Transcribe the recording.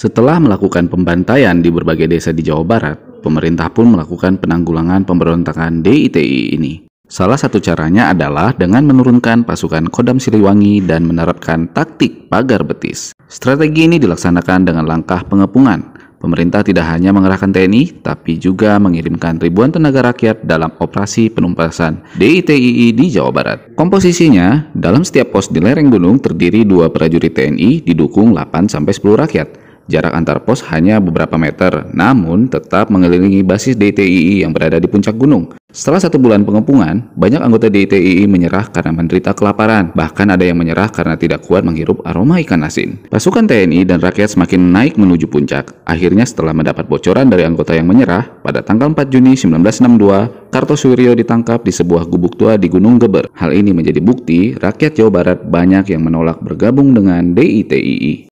Setelah melakukan pembantaian di berbagai desa di Jawa Barat, pemerintah pun melakukan penanggulangan pemberontakan DITI ini. Salah satu caranya adalah dengan menurunkan pasukan Kodam Siliwangi dan menerapkan taktik pagar betis. Strategi ini dilaksanakan dengan langkah pengepungan. Pemerintah tidak hanya mengerahkan TNI, tapi juga mengirimkan ribuan tenaga rakyat dalam operasi penumpasan DITII di Jawa Barat. Komposisinya, dalam setiap pos di lereng gunung terdiri dua prajurit TNI didukung 8-10 rakyat. Jarak antar pos hanya beberapa meter, namun tetap mengelilingi basis DITII yang berada di puncak gunung. Setelah satu bulan pengepungan, banyak anggota DITII menyerah karena menderita kelaparan. Bahkan ada yang menyerah karena tidak kuat menghirup aroma ikan asin. Pasukan TNI dan rakyat semakin naik menuju puncak. Akhirnya setelah mendapat bocoran dari anggota yang menyerah, pada tanggal 4 Juni 1962, Kartosuryo ditangkap di sebuah gubuk tua di Gunung Geber. Hal ini menjadi bukti rakyat Jawa Barat banyak yang menolak bergabung dengan DITII.